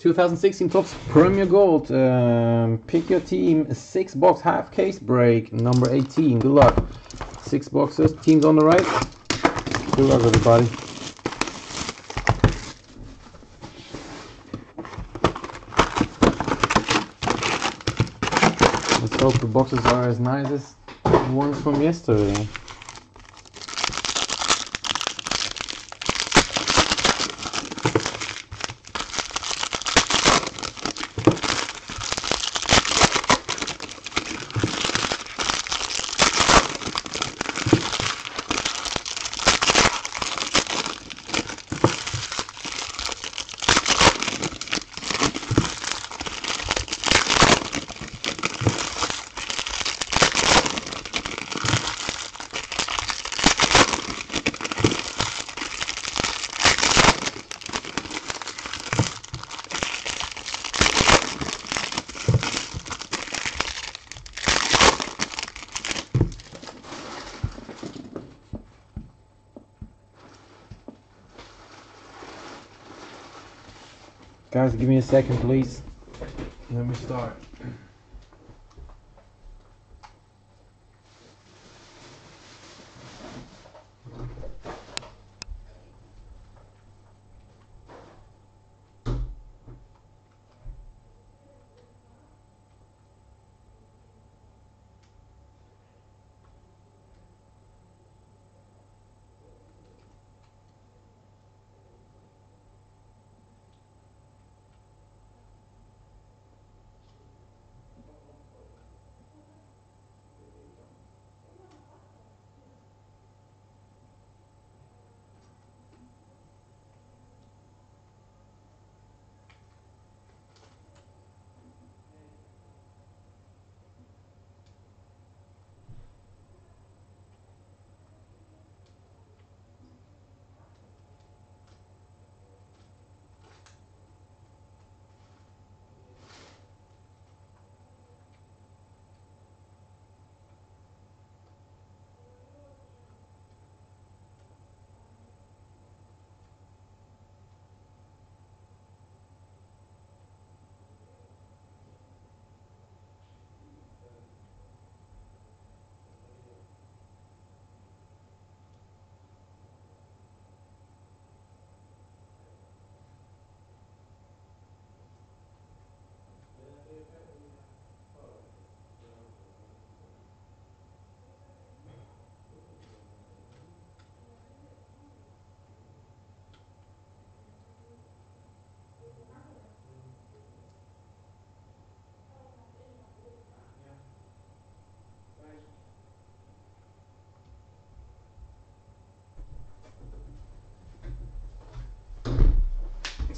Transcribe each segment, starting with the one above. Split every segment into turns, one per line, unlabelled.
2016 Topps Premier Gold. Um, pick your team. Six box half case break. Number 18. Good luck. Six boxes. Teams on the right. Good luck, everybody. Let's hope the boxes are as nice as the ones from yesterday. Guys, give me a second, please. Let me start.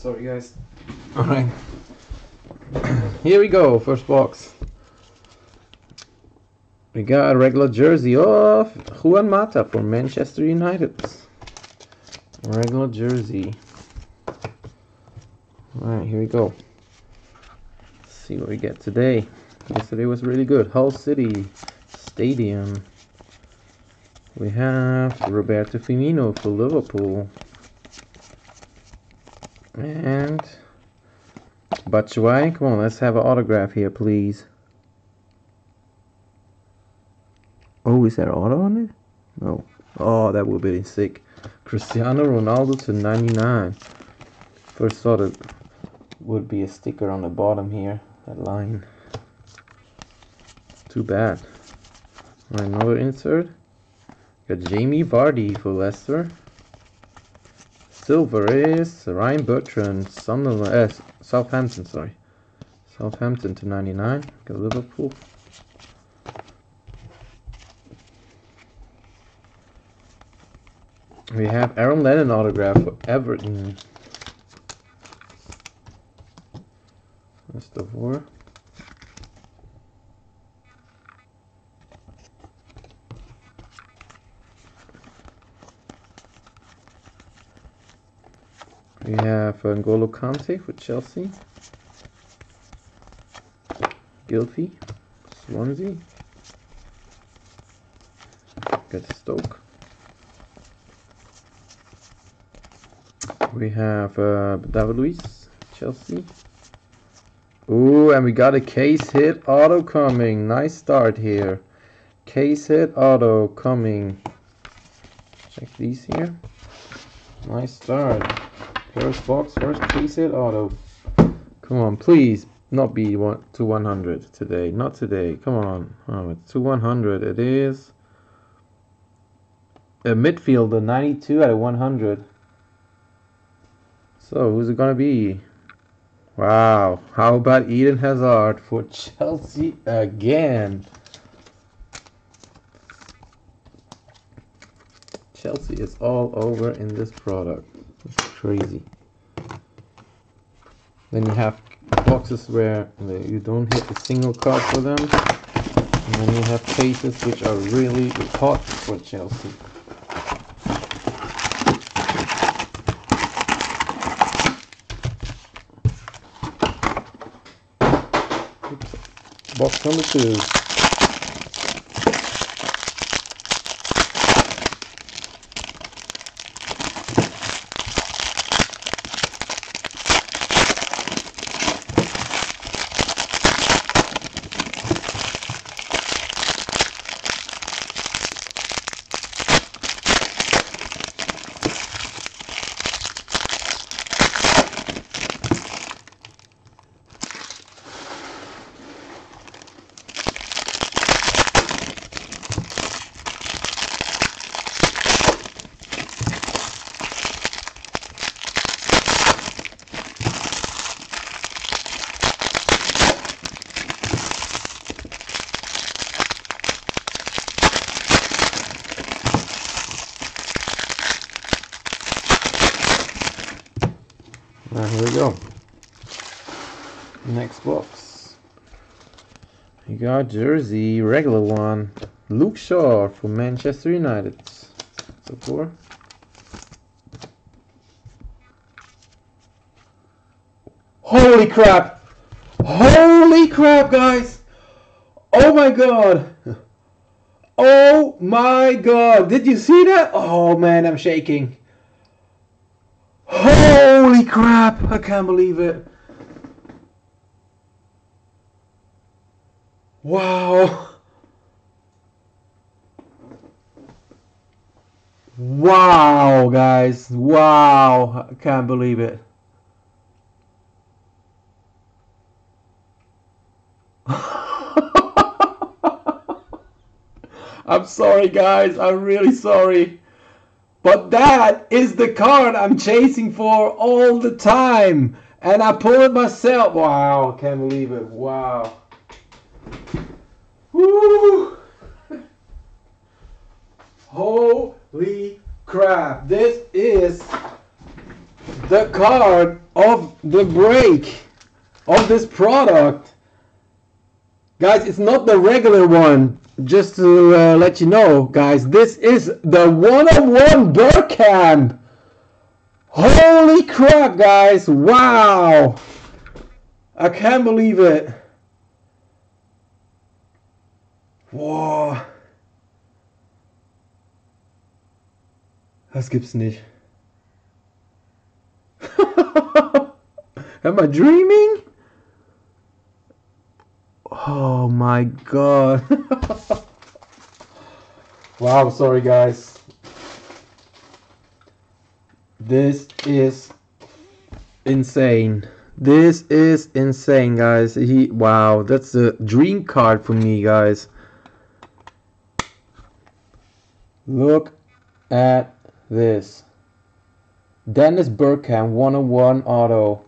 Sorry, guys. Alright. Here we go, first box. We got a regular jersey of Juan Mata for Manchester United. Regular jersey. Alright, here we go. Let's see what we get today. Yesterday was really good. Hull City Stadium. We have Roberto Firmino for Liverpool. And Batshuayi, come on, let's have an autograph here, please. Oh, is that auto on it? No. Oh, that would be sick. Cristiano Ronaldo to 99. First thought it would be a sticker on the bottom here, that line. Too bad. Another insert. Got Jamie Vardy for Leicester. Silver is Ryan Bertrand, Sunderland, uh, Southampton, sorry. Southampton to 99. Got Liverpool. We have Aaron Lennon autograph for Everton. That's the four. We have N'Golo Kante for Chelsea. Gylfi, Swansea. Got Stoke. We have uh, David Luiz, Chelsea. Ooh, and we got a case hit auto coming. Nice start here. Case hit auto coming. Check these here. Nice start. First box, first case hit auto. Come on, please not be one to 100 today. Not today. Come on. Oh, it's to 100. It is a midfielder, 92 out of 100. So who's it gonna be? Wow. How about Eden Hazard for Chelsea again? Chelsea is all over in this product. Crazy. Then you have boxes where you don't hit a single card for them. And then you have cases which are really hot for Chelsea. Box number two. Now here we go. Next box. Jersey, regular one. Luke Shaw for Manchester United. So four. Holy crap! Holy crap, guys! Oh my god! Oh my god! Did you see that? Oh man, I'm shaking. Holy crap! I can't believe it. Wow. Wow, guys. Wow. I can't believe it. I'm sorry, guys. I'm really sorry. But that is the card I'm chasing for all the time. And I pull it myself. Wow, can't believe it. Wow. Woo! Holy crap. This is the card of the break of this product. Guys, it's not the regular one just to uh, let you know, guys, this is the one-on-one Bergkamp. Holy crap, guys! Wow! I can't believe it. Wow. Das gibt's nicht. Am I dreaming? Oh my god. wow, sorry guys. This is insane. This is insane, guys. He wow, that's a dream card for me, guys. Look at this. Dennis Bergkamp 101 auto.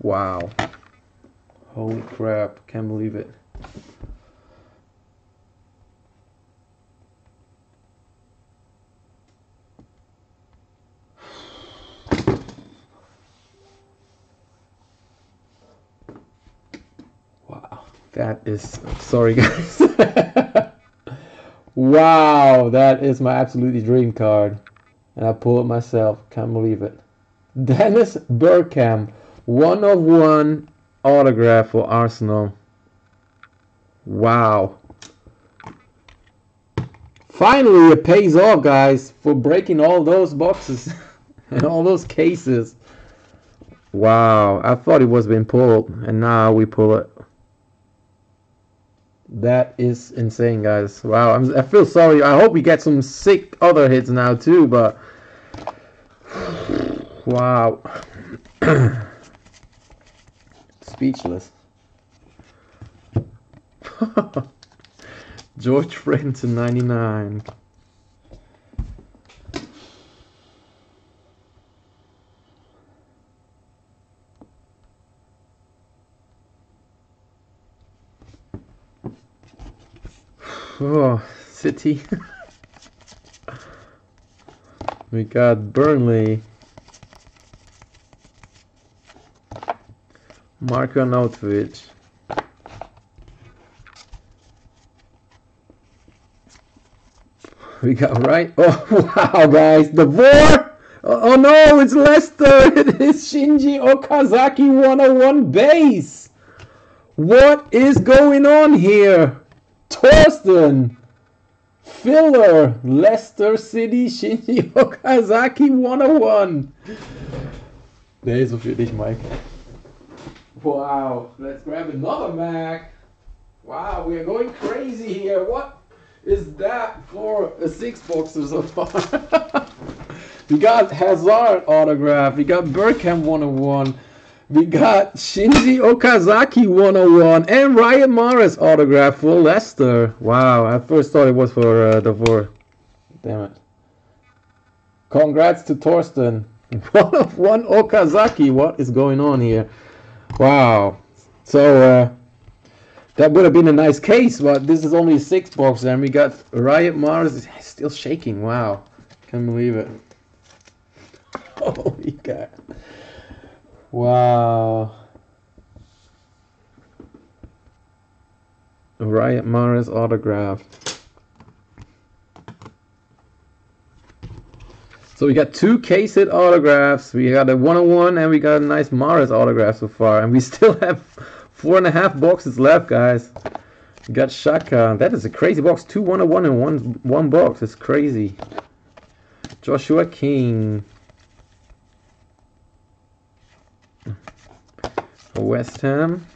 Wow. Holy crap, can't believe it. Wow, that is, sorry guys. Wow, that is my absolutely dream card. And I pull it myself, can't believe it. Dennis Bergkamp, one of one autograph for Arsenal. Wow. Finally, it pays off, guys, for breaking all those boxes and all those cases. Wow, I thought it was being pulled, and now we pull it. That is insane, guys. Wow, I'm, I feel sorry. I hope we get some sick other hits now too, but wow, speechless. George Frenton 99. Oh, City. we got Burnley. Marko Arnautovic. We got right. Oh wow, guys, the Vor. Oh, oh no, it's Leicester. It is Shinji Okazaki 101 base. What is going on here? Torsten, Filler, Leicester City, Shinji Okazaki 101. Der ist so für dich, Mike. Wow, let's grab another Mac. Wow, we are going crazy here. What is that for a six boxer so far? we got Hazard autograph. We got Bergkamp 101. We got Shinji Okazaki 101 and Riyad Mahrez autograph for Leicester. Wow, I first thought it was for uh, four. Damn it. Congrats to Torsten. One of one Okazaki. What is going on here? Wow. So uh, that would have been a nice case, but this is only a six box, and we got Riyad Mahrez still shaking. Wow, can't believe it. Holy God. Wow. Riyad Mahrez autograph. So we got two case hit autographs. We got a 101 and we got a nice Mahrez autograph so far. And we still have four and a half boxes left, guys. We got Shaka. That is a crazy box. Two 101 in one, one box. It's crazy. Joshua King. West Ham.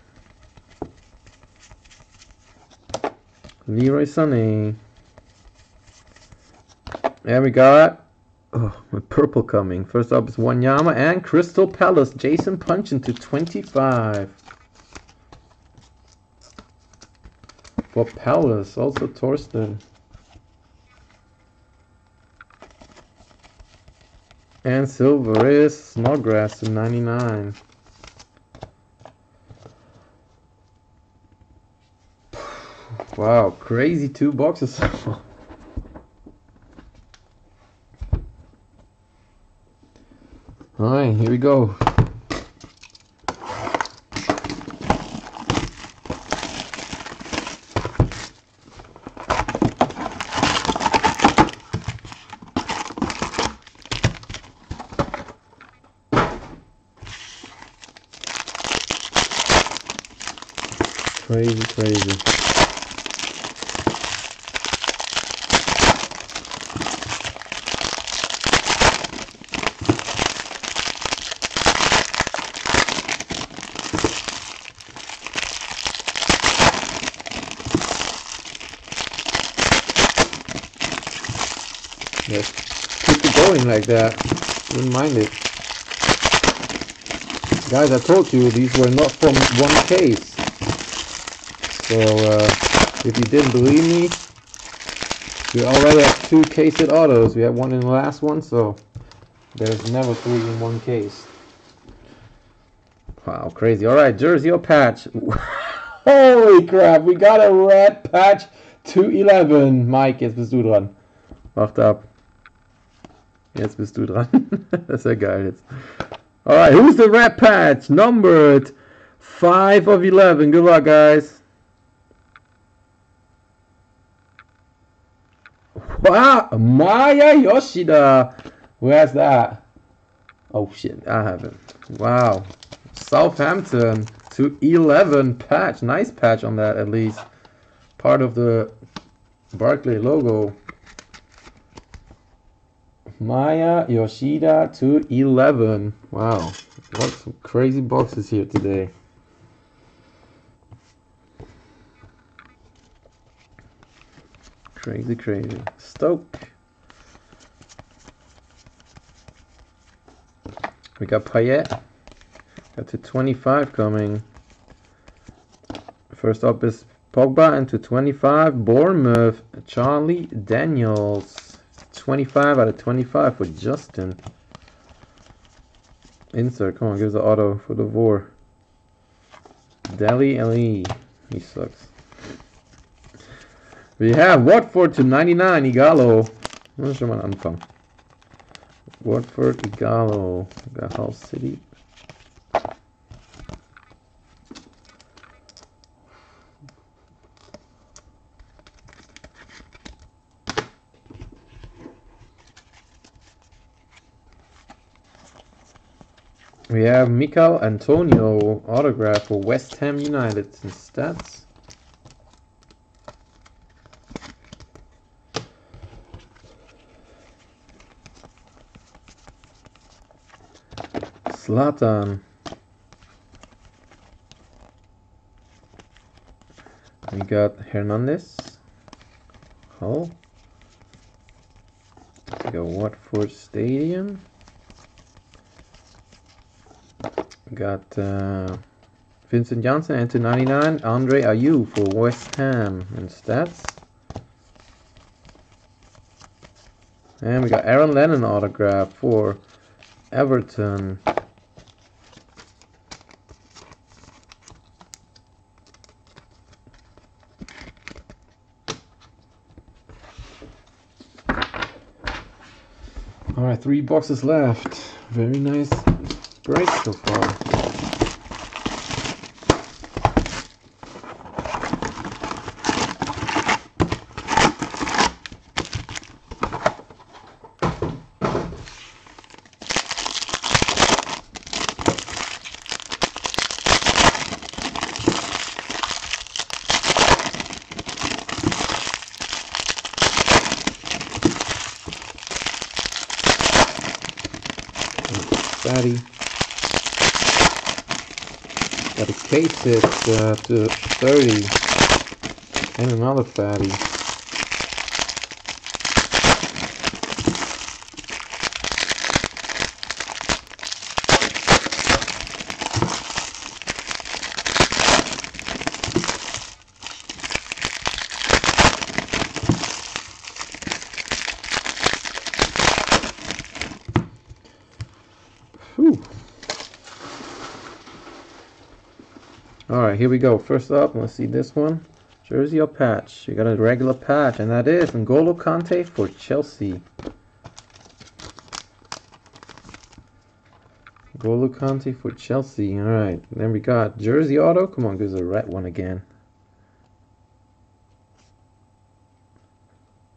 Leroy Sané. There we got oh, with purple coming. First up is Wanyama and Crystal Palace. Jason Puncheon to 25. For Palace, also Torsten. And silver is Snodgrass to 99. Wow, crazy two boxes. Alright, here we go. Crazy, crazy. Like that. Wouldn't mind it. Guys, I told you these were not from one case. So, uh, if you didn't believe me, we already have two cased autos. We had one in the last one, so there's never three in one case. Wow, crazy. All right, jersey or patch? Holy crap, we got a red patch 211. Mike, jetzt bist du dran. Wacht ab. Jetzt bist du dran. das ist ja geil jetzt. Alright, who's the red patch? Numbered 5 of 11. Good luck, guys. Wow, Maya Yoshida. Where's that? Oh shit, I haven't. Wow. Southampton to 11 patch. Nice patch on that at least. Part of the Barclay logo. Maya Yoshida to 11. Wow. Got some crazy boxes here today. Crazy, crazy. Stoke. We got Payet. Got to 25 coming. First up is Pogba into 25. Bournemouth. Charlie Daniels. 25 out of 25 for Justin. Insert. Come on, give us the auto for the Vor. Dele Alli. He sucks. We have Watford to 99, Ighalo. Ano siya man anfang? Watford, Ighalo. Hull City. We have Michail Antonio autograph for West Ham United in stats. Zlatan. We got Hernandez. Hull. We got Watford Stadium. We got uh, Vincent Johnson, and 99. Andre Ayew for West Ham and stats. And we got Aaron Lennon autograph for Everton. All right, three boxes left. Very nice break so far. case it uh, to 30 and another 30 All right, here we go. First up, let's see this one. Jersey or patch? You got a regular patch, and that is N'Golo Kante for Chelsea. N'Golo Kante for Chelsea. All right, then we got Jersey Auto. Come on, us a red one again.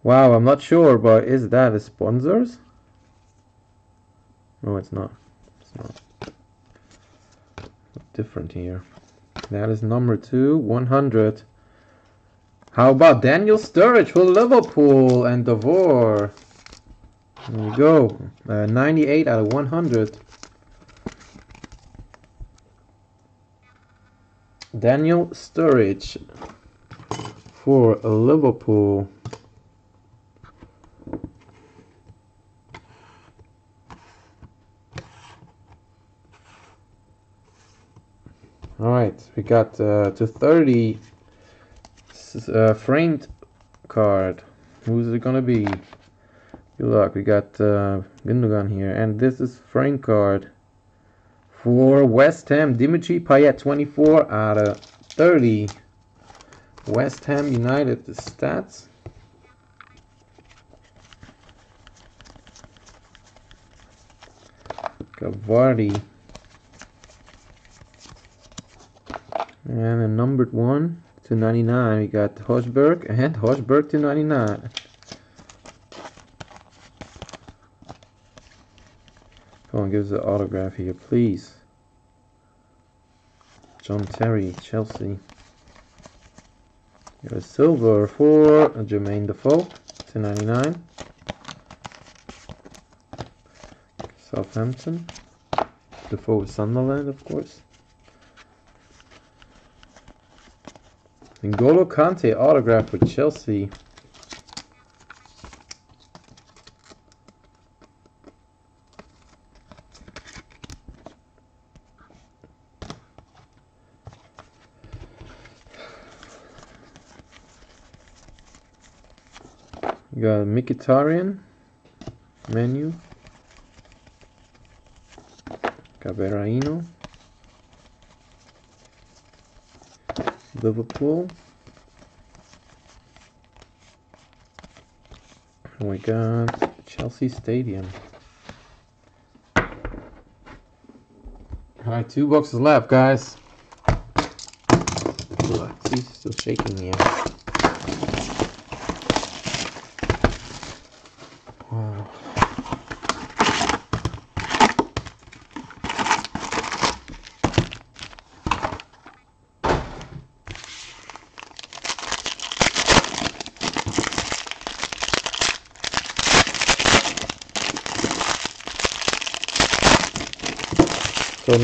Wow, I'm not sure, but is that a sponsors? No, it's not. It's not. Different here. That is number two, 100. How about Daniel Sturridge for Liverpool and Devore? There you go. Uh, 98 out of 100. Daniel Sturridge for Liverpool. All right, we got uh, to 30 uh, framed card. Who's it gonna be? Good luck. We got uh, Gundogan here, and this is framed card for West Ham. Dimitri Payet, 24 out of 30. West Ham United the stats. Got And a numbered one to 99, we got Hojbjerg and Hojbjerg to 99. Come on, give us the autograph here, please. John Terry, Chelsea. Here's silver for Jermaine Defoe to 99. Southampton. Defoe with Sunderland, of course. N'Golo Kante autograph with Chelsea. Got Mkhitaryan, menu. Caveraino. Liverpool. And we got Chelsea Stadium. Alright, two boxes left, guys. See, still shaking. Wow.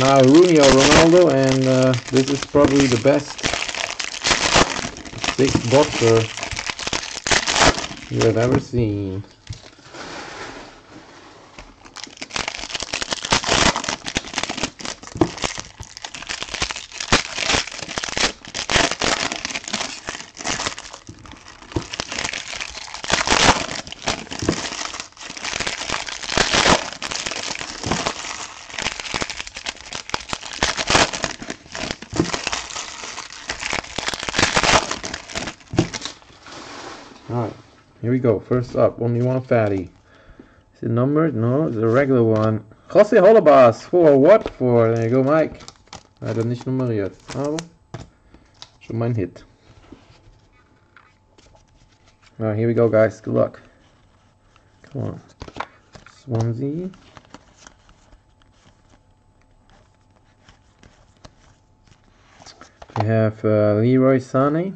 Now Rooney or Ronaldo, and uh, this is probably the best six boxer you have ever seen. Alright, here we go. First up, only one fatty. Is it numbered? No, it's a regular one. José Holebas for Watford. There you go, Mike. Leider nicht nummeriert, aber schon mein Hit. Alright, here we go, guys. Good luck. Come on. Swansea. We have uh, Leroy Sané.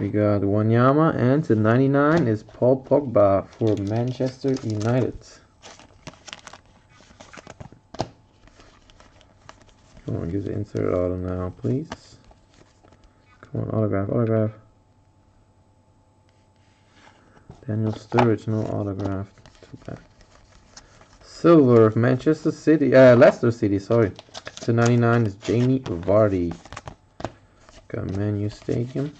We got Wanyama and the 99 is Paul Pogba for Manchester United. Come on, give the insert auto now, please. Come on, autograph, autograph. Daniel Sturridge, no autograph. Too bad. Silver of Manchester City, uh, Leicester City, sorry. To 99 is Jamie Vardy. Got Manu Stadium.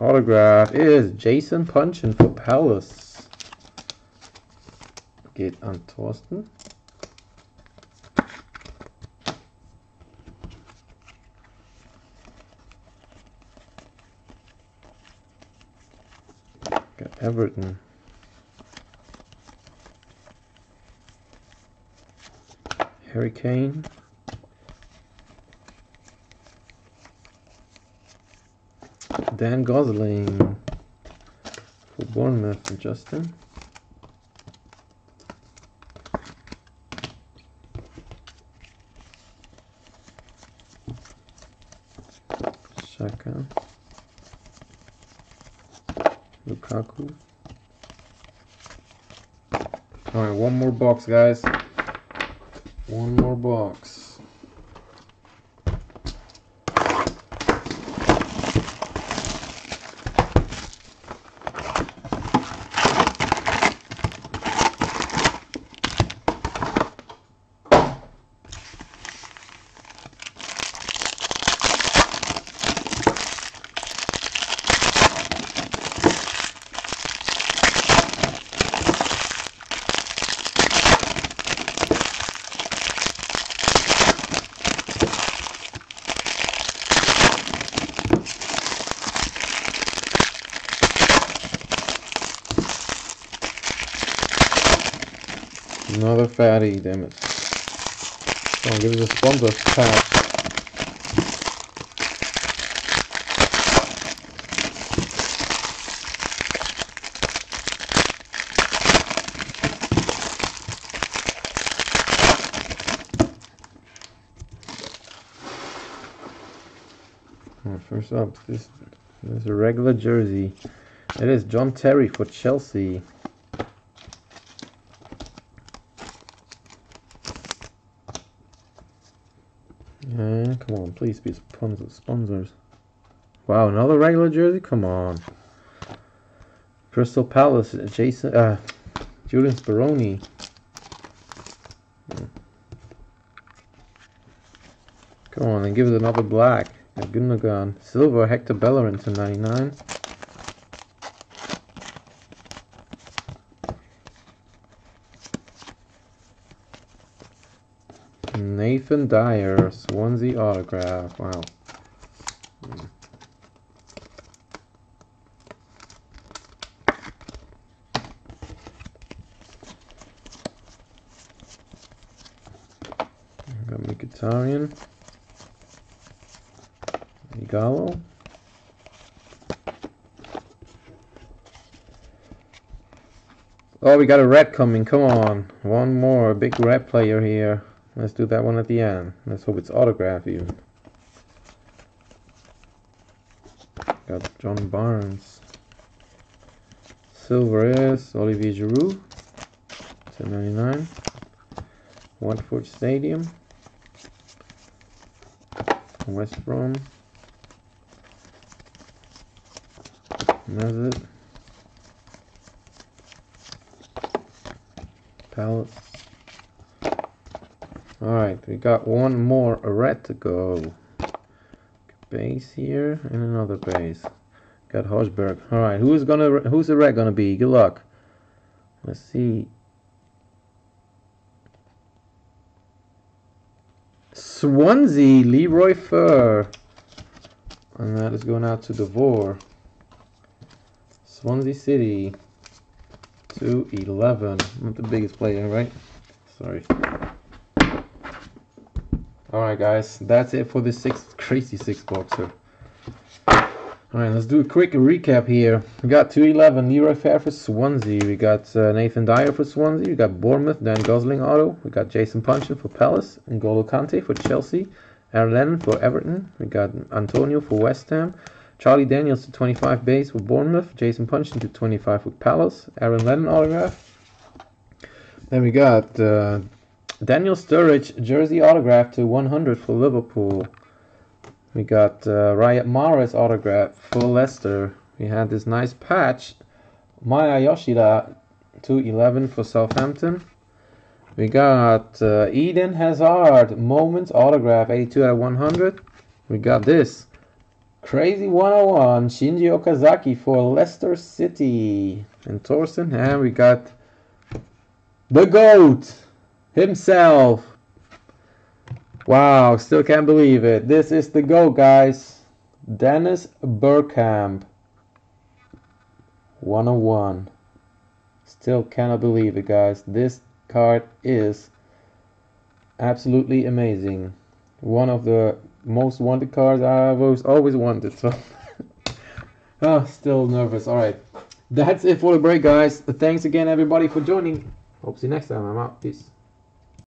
Autograph is Jason Puncheon for Palace. Geht an Thorsten. Got Everton. Harry Kane. Dan Gosling for Bournemouth and Justin. Shaka. Lukaku. Alright, one more box, guys. One more box. Damn it. Come on, give us a sponsor pack. First up, this is a regular jersey. It is John Terry for Chelsea. Come on, please be sponsors. Wow, another regular jersey? Come on. Crystal Palace, Jason, uh, Julian Speroni. Come on, and give it another black. Gundogan. Silver, Hector Bellerin to 99. Nathan Dyer, Swansea autograph. Wow. Hmm. Got Mkhitaryan. Ighalo. Oh, we got a red coming. Come on. One more. Big red player here. Let's do that one at the end. Let's hope it's autograph even. Got John Barnes. Silver is Olivier Giroud. 1099. Watford Stadium. West Brom. And that's it. Palace. Alright, we got one more red to go. Base here and another base. Got Hojbjerg. Alright, who's gonna who's the red gonna be? Good luck. Let's see. Swansea, Leroy Fer. And that is going out to Devore. Swansea City. 211. Not the biggest player, right? Sorry. Alright guys, that's it for this six crazy six boxer. Alright, let's do a quick recap here. We got 211 Leroy Fer for Swansea. We got uh, Nathan Dyer for Swansea. We got Bournemouth, Dan Gosling auto. We got Jason Puncheon for Palace. and N'Golo Kante for Chelsea. Aaron Lennon for Everton. We got Antonio for West Ham. Charlie Daniels to 25 base for Bournemouth. Jason Puncheon to 25 for Palace. Aaron Lennon autograph. Then we got uh, Daniel Sturridge jersey autograph to 100 for Liverpool. We got uh, Riyad Mahrez autograph for Leicester. We had this nice patch. Maya Yoshida 211 for Southampton. We got uh, Eden Hazard Moments autograph 82 out of 100. We got this Crazy 101 Shinji Okazaki for Leicester City and Thorsten. And we got the GOAT himself Wow, still can't believe it. This is the go, guys. Dennis Bergkamp. 101. Still cannot believe it, guys. This card is absolutely amazing. One of the most wanted cards I've always wanted. So, oh, still nervous. All right. That's it for the break, guys. Thanks again, everybody, for joining. Hope to see you next time. I'm out. Peace.